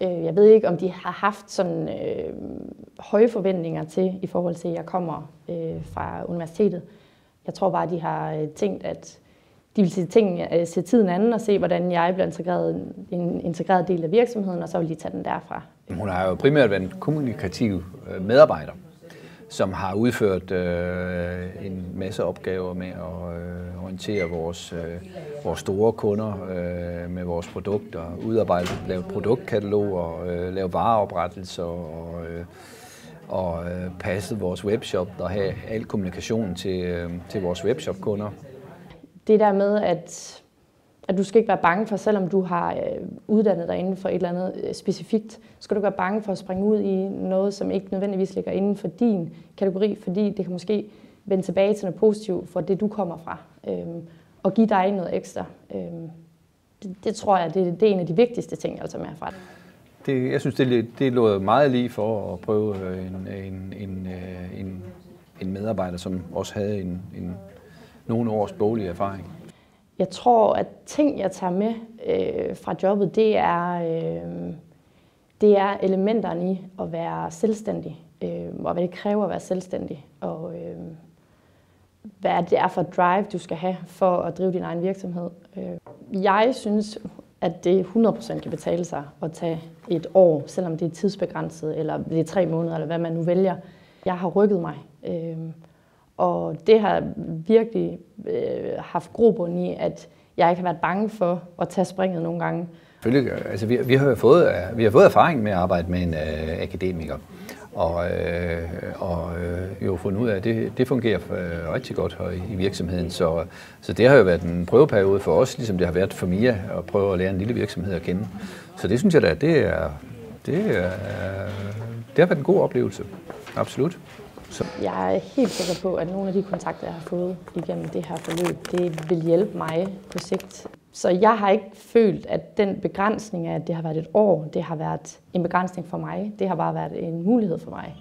Øh, jeg ved ikke, om de har haft sådan øh, høje forventninger til, i forhold til, at jeg kommer øh, fra universitetet. Jeg tror bare, de har øh, tænkt, at de vil se, ting, øh, se tiden anden og se, hvordan jeg bliver integreret, en integreret del af virksomheden, og så vil de tage den derfra. Hun har jo primært været en kommunikativ øh, medarbejder, som har udført øh, en masse opgaver med at øh, orientere vores, øh, vores store kunder øh, med vores produkter, udarbejde, lave produktkataloger, øh, lave vareoprettelser og, øh, og øh, passe vores webshop og have al kommunikation til, øh, til vores webshop-kunder. Det der med, at, at du skal ikke være bange for, selvom du har øh, uddannet dig inden for et eller andet øh, specifikt, skal du ikke være bange for at springe ud i noget, som ikke nødvendigvis ligger inden for din kategori, fordi det kan måske vende tilbage til noget positivt for det, du kommer fra, øhm, og give dig noget ekstra. Øhm, det, det tror jeg, det, det er en af de vigtigste ting, jeg tager med fra Det, jeg synes, det, det lå meget lige for at prøve øh, en, en, en, øh, en, en medarbejder, som også havde en, en, nogle års boglig erfaring. Jeg tror, at ting, jeg tager med øh, fra jobbet, det er, øh, det er elementerne i at være selvstændig, øh, og hvad det kræver at være selvstændig, og øh, hvad det er for drive, du skal have for at drive din egen virksomhed. Øh, jeg synes, at det 100% kan betale sig at tage et år, selvom det er tidsbegrænset, eller det er tre måneder, eller hvad man nu vælger. Jeg har rykket mig, øh, og det har virkelig øh, haft grobund i, at jeg ikke har været bange for at tage springet nogle gange. Selvfølgelig, altså vi, vi, har fået, øh, vi har fået erfaring med at arbejde med en øh, akademiker, og, øh, og øh, jo fundet ud af, at det, det fungerer øh, rigtig godt i, i virksomheden. Så, så det har jo været en prøveperiode for os, ligesom det har været for Mia, at prøve at lære en lille virksomhed at kende. Så det synes jeg da, det er, det er, det har været en god oplevelse. Absolut. Så. Jeg er helt sikker på, at nogle af de kontakter, jeg har fået igennem det her forløb, det vil hjælpe mig på sigt. Så jeg har ikke følt, at den begrænsning af, at det har været et år, det har været en begrænsning for mig. Det har bare været en mulighed for mig.